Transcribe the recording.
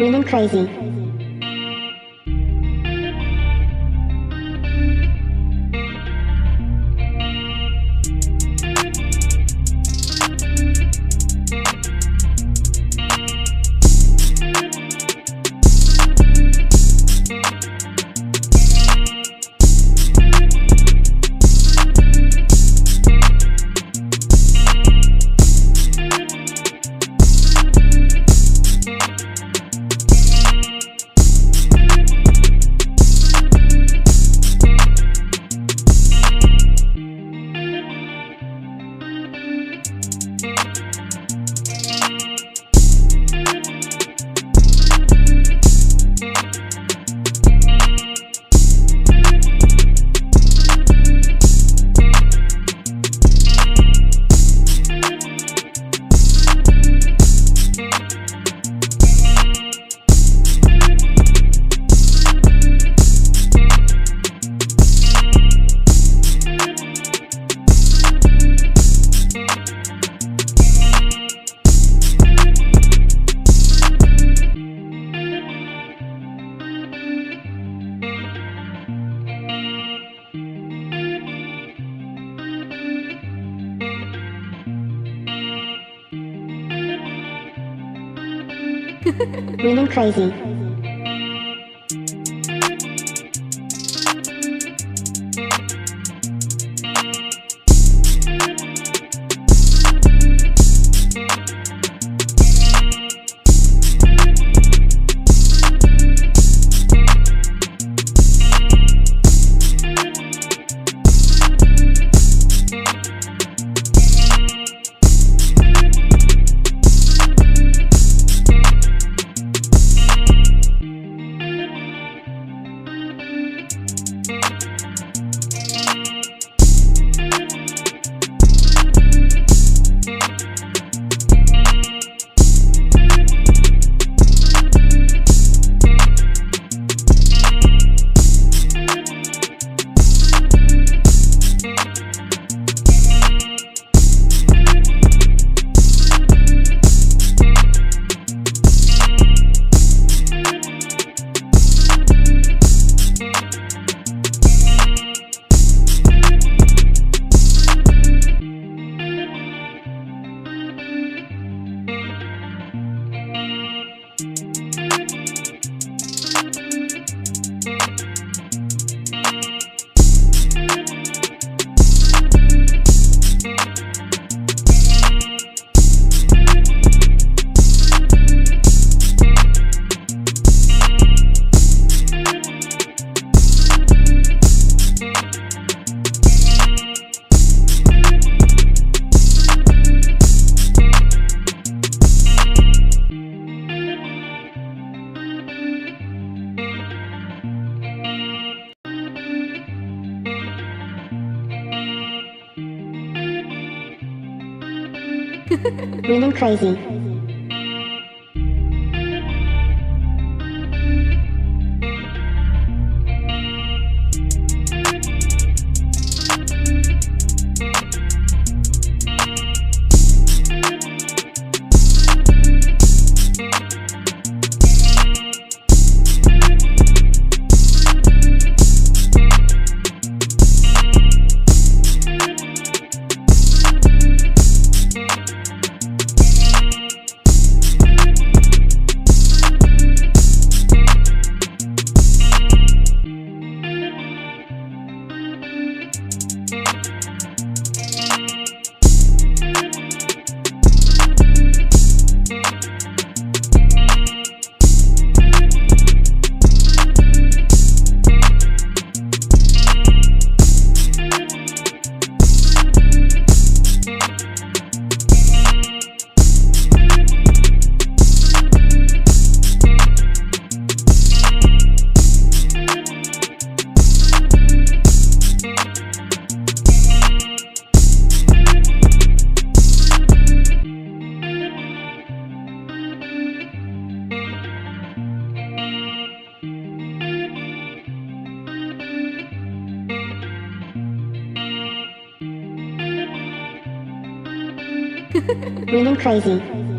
Women crazy. Women crazy. Women crazy. Women crazy.